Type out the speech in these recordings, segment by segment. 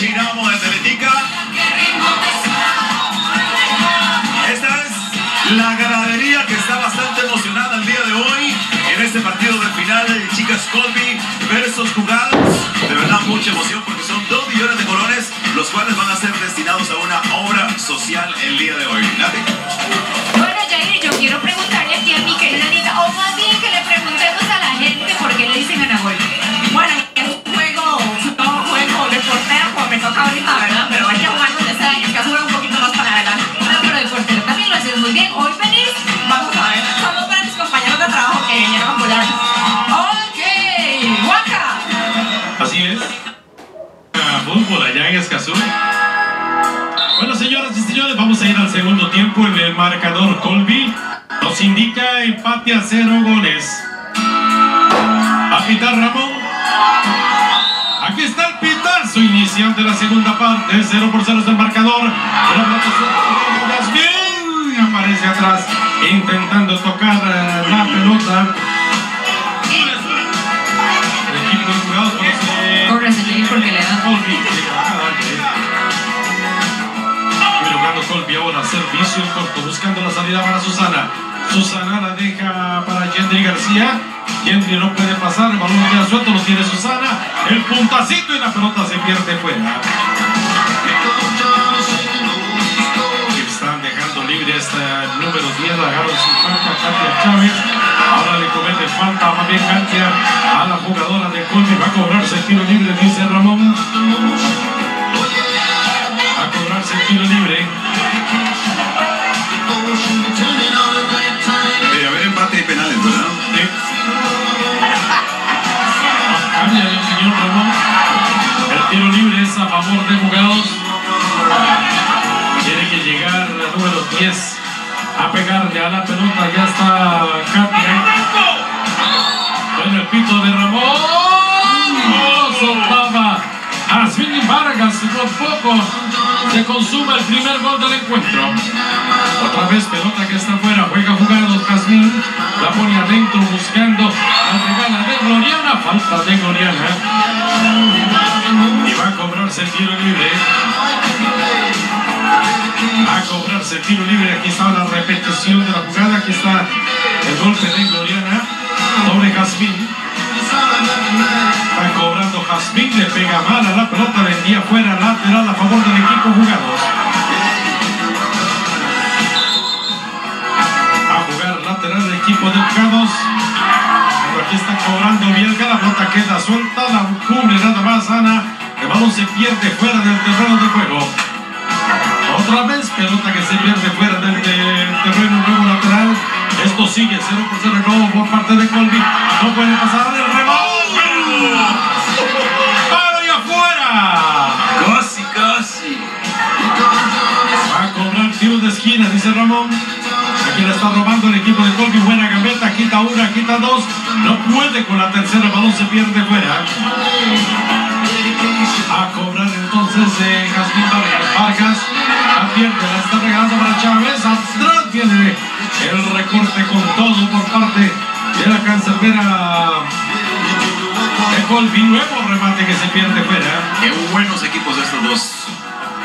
Chinamo de Teletica. Esta es la ganadería que está bastante emocionada el día de hoy en este partido de final de Chicas Colby versus Jugados. De verdad, mucha emoción porque son dos millones de colones, los cuales van a ser destinados a una obra social el día de hoy. Vamos a ir al segundo tiempo en el marcador Colby. Nos indica empate a cero goles. A pitar Ramón. Aquí está el pitazo inicial de la segunda parte. 0 por 0 es el marcador. Yasmín. Aparece atrás intentando tocar eh, la pelota. En corto, buscando la salida para Susana. Susana la deja para Yendri García. Yendri no puede pasar, el balón queda suelto, lo tiene Susana. El puntacito y la pelota se pierde fuera. Están dejando libre esta número 10, agarra su falta Katia Chávez. Ahora le comete falta más bien Katia a la jugadora de Colby. Va a cobrarse el tiro libre, dice Ramón. Va a cobrarse el tiro libre. Debe haber empate y penales, ¿verdad? Sí. Cambia el señor Ramón. El tiro libre es a favor de jugados. Tiene que llegar al número 10 a pegarle a la pelota. Ya está Katia. El pito de Ramón. No soltaba. Asvin Vargas por poco se consume el primer gol del encuentro. Otra vez pelota que está afuera, juega jugado Jazmín, la pone adentro buscando la regala de Gloriana, falta de Gloriana. Y va a cobrarse el tiro libre. Va a cobrarse el tiro libre, aquí está la repetición de la jugada, aquí está el golpe de Gloriana sobre Jazmín. Jazmín, le pega mal a la pelota, vendía fuera lateral a favor del equipo jugados. A jugar lateral del equipo de jugados. Aquí está cobrando Bielka, la pelota queda suelta, la cubre nada más Ana. El balón se pierde fuera del terreno de juego. Otra vez pelota que se pierde fuera del, terreno nuevo lateral. Esto sigue 0 por 0 nuevo por parte de Colby. No puede pasar el Aquí le está robando el equipo de Colby. Buena gambeta, quita una, quita dos. No puede con la tercera, el balón se pierde fuera. A cobrar entonces eh, Jasmine Vargas. Vargas la pierde, la está regalando para Chávez. Atrás viene el recorte con todo por parte de la cancerbera de Colby. Nuevo remate que se pierde fuera. Qué buenos equipos estos dos.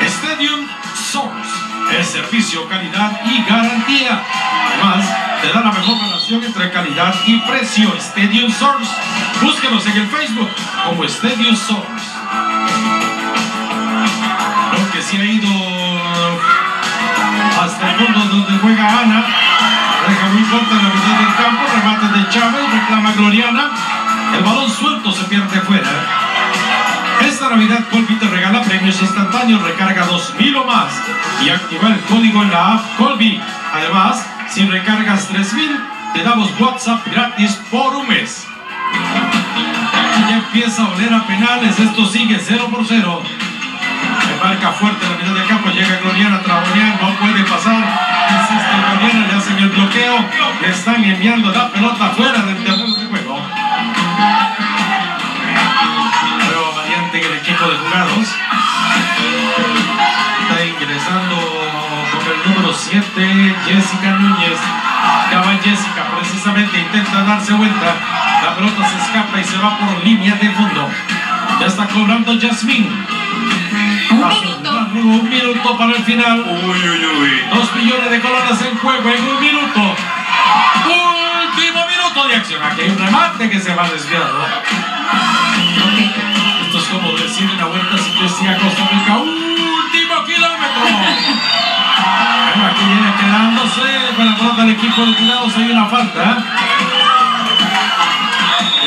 Stadium Source. El servicio, calidad y garantía. Además, te da la mejor relación entre calidad y precio. Stadium Source. Búsquenos en el Facebook como Stadium Source. Lo que se ha ido hasta el fondo donde juega Ana. Deja muy corta en la mitad del campo. Remate de Chávez. Reclama Gloriana. El balón suelto se pierde fuera. Esta Navidad Colby te regala premios instantáneos, recarga 2000 o más y activa el código en la app Colby. Además, si recargas 3000, te damos WhatsApp gratis por un mes. Y ya empieza a oler a penales, esto sigue 0 por 0. Se marca fuerte la mitad del campo, llega Gloriana Trabonear, no puede pasar. Insiste Gloriana, le hacen el bloqueo, le están enviando la pelota fuera del terreno de juego. Equipo de jugados. Está ingresando con el número 7, Jessica Núñez. Ya va Jessica, precisamente intenta darse vuelta. La pelota se escapa y se va por línea de fondo. Ya está cobrando Jasmine. Un minuto. Un minuto para el final. Uy, uy, uy. Dos millones de colones en juego en un minuto. Último minuto de acción. Aquí hay un remate que se va desviado. Como decir en la vuelta ciclística Costa Rica. Último kilómetro. Bueno, aquí viene quedándose con la pelota del equipo de cuidados. Hay una falta.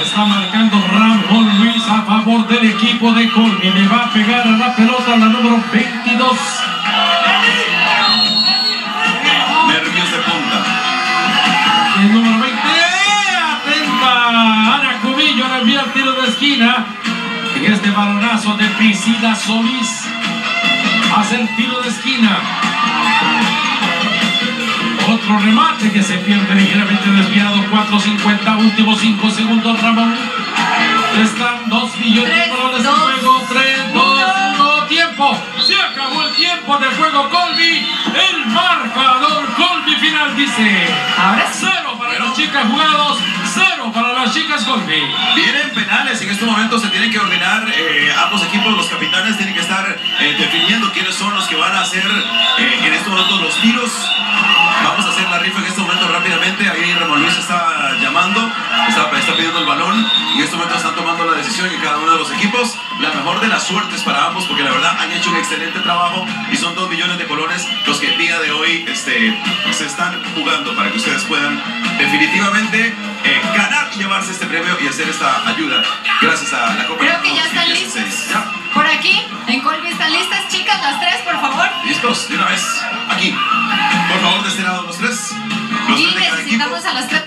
Está marcando Ramón Luis a favor del equipo de Colby. Le va a pegar a la pelota la número 22. Nervios de punta. El número 20. Atenta. Ana Cubillo le envía el tiro de esquina. En este balonazo de Priscila Solís. Hace el tiro de esquina. Otro remate que se pierde ligeramente desviado. 4.50. Últimos 5 segundos, Ramón. Están 2 millones de colones en juego. 3, 2, 1. Tiempo. Se acabó el tiempo de juego, Colby. El marcador Colby final dice. Ahora sí. Cero para las chicas jugados, cero para las chicas Colby. Vienen penales, en este momento se tienen que ordenar eh, ambos equipos, los capitanes tienen que estar eh, definiendo quiénes son los que van a hacer eh, en este momento los tiros. Vamos a hacer la rifa en este momento rápidamente. Ahí Ramón Luis está llamando, está, pidiendo el balón y en este momento están tomando la decisión en cada uno de los equipos. La mejor de las suertes para ambos porque la verdad han hecho un excelente trabajo y son dos millones de colones los que el día de hoy este, se están jugando para que ustedes puedan definitivamente eh, ganar y llevarse este premio y hacer esta ayuda gracias a la Copa Creo que ya están 2016. listos. ¿Ya? Por aquí, en Colby están listas, chicas, las tres, por favor. ¿Listos? De una vez. Aquí. Por favor, de este lado los tres. Los Y tres necesitamos a las tres.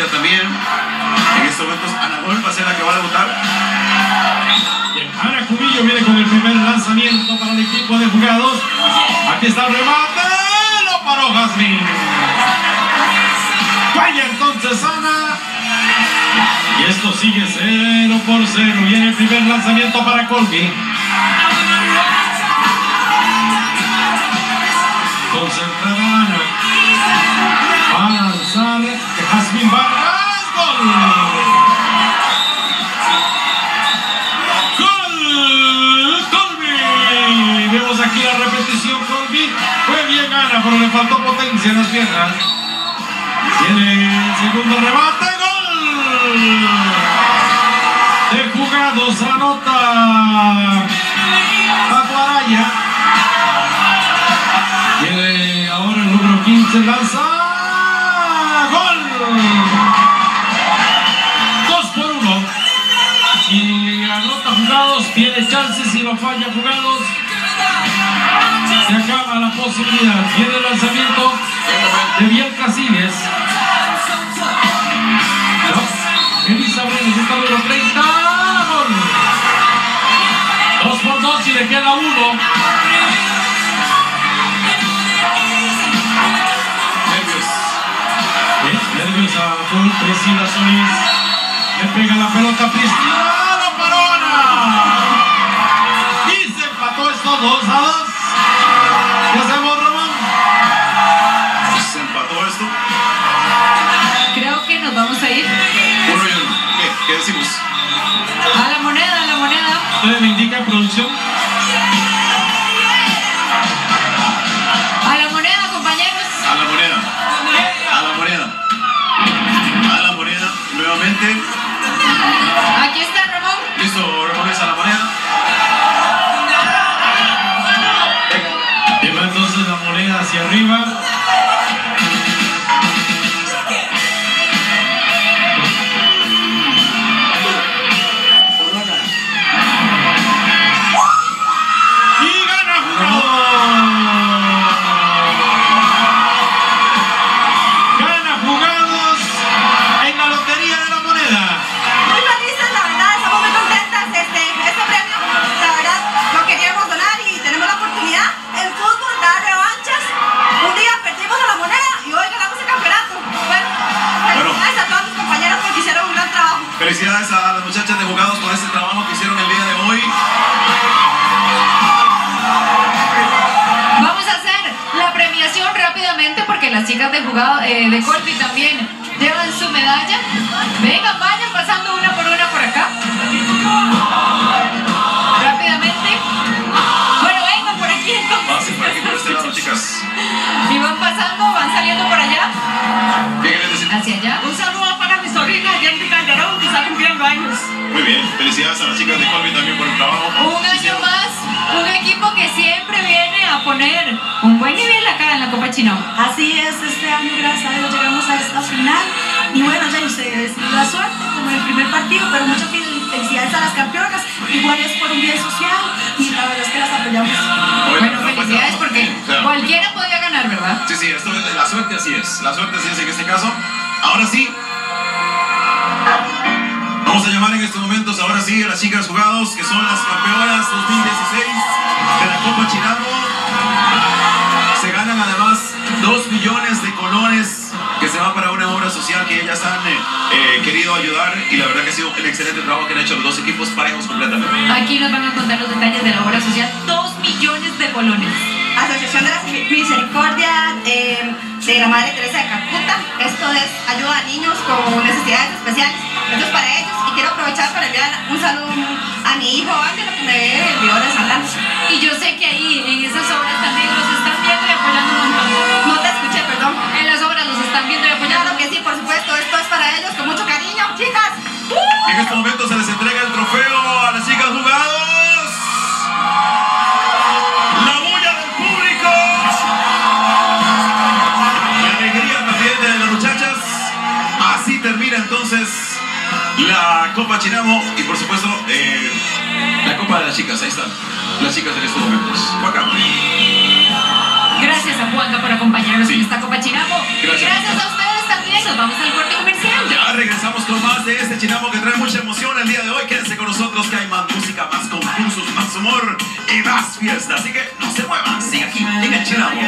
También. En estos momentos Ana Gol va a ser la que va a debutar. Ana Cubillo viene con el primer lanzamiento para el equipo de jugados. Aquí está el remate. Lo paró Jazmín. Falla entonces Ana. Y esto sigue 0 por 0. Viene el primer lanzamiento para Colby. Concentrada Ana. Va Vargas. ¡Gol! ¡Gol! ¡Colby! Vemos aquí la repetición. Colby fue bien gana, pero le faltó potencia en las piernas. Tiene el segundo remate. ¡Gol! De jugados anota. Aguaraya. Tiene ahora el número 15 lanzado. 2 por 1. Y anota jugados, tiene chances y lo falla jugados. Se acaba la posibilidad. Viene el lanzamiento de Biel Casillas. Elisa Brenes está número 30. Gol. 2 por 2 y le queda 1. Nervios a full, Priscila Solís. Le pega la pelota a Priscila. ¡Lo paró Ana! Y se empató esto 2 a 2. ¿Qué hacemos, Ramón? Se empató esto. Creo que nos vamos a ir Uno y uno. ¿Qué? ¿Qué decimos? a la moneda, a la moneda. Ustedes me indican producción. felicidades a las muchachas de Jugados por este trabajo que hicieron el día de hoy. Vamos a hacer la premiación rápidamente porque las chicas de Jugado, eh, de Corpi también llevan su medalla. Venga, vayan pasando una por una por acá. Rápidamente. Bueno, vengan por aquí entonces. por aquí por este lado, chicas. Y van pasando, van saliendo por allá. Hacia allá. Felicidades a las chicas de Colby también por el trabajo. Un año más, un equipo que siempre viene a poner un buen nivel acá en la Copa Chino. Así es, este año, gracias a Dios, llegamos a esta final. Y bueno, ya ustedes, la suerte como el primer partido, pero muchas fel- felicidades a las campeonas. Igual es por un bien social y la verdad es que las apoyamos. Bueno, pues, felicidades porque cualquiera podía ganar, ¿verdad? Sí, sí, esto es de la suerte así es. La suerte así es en este caso. Ahora sí. Vamos a llamar en estos momentos, ahora sí, a las chicas jugados, que son las campeonas 2016 de la Copa Chinamo. Se ganan además 2 millones de colones que se va para una obra social que ellas han eh, eh, querido ayudar y la verdad que ha sido un excelente trabajo que han hecho los dos equipos parejos completamente. Aquí nos van a contar los detalles de la obra social. Dos millones de colones. Asociación de la Misericordia eh, de la Madre Teresa de Calcuta. Esto es ayuda a niños con necesidades especiales. Esto es para ellos quiero aprovechar para enviar un saludo a mi hijo Ángelo que me ve el video de Santana. Y yo sé que ahí en esas obras también los están viendo y apoyando un montón. No te escuché, perdón. En las obras los están viendo y apoyando. Que sí, por supuesto. Esto es para ellos con mucho cariño, chicas. En este momento se les entrega el trofeo a las chicas. Así termina entonces la Copa Chinamo y por supuesto eh, la Copa de las chicas. Ahí están las chicas en estos momentos. Juanca. Gracias a Juanca por acompañarnos Sí. en esta Copa Chinamo. Gracias. Gracias a ustedes también. Nos vamos al corte comercial. Ya regresamos con más de este Chinamo que trae mucha emoción el día de hoy. Quédense con nosotros que hay más música, más concursos, más humor y más fiesta. Así que no se muevan, sigue aquí en el Chinamo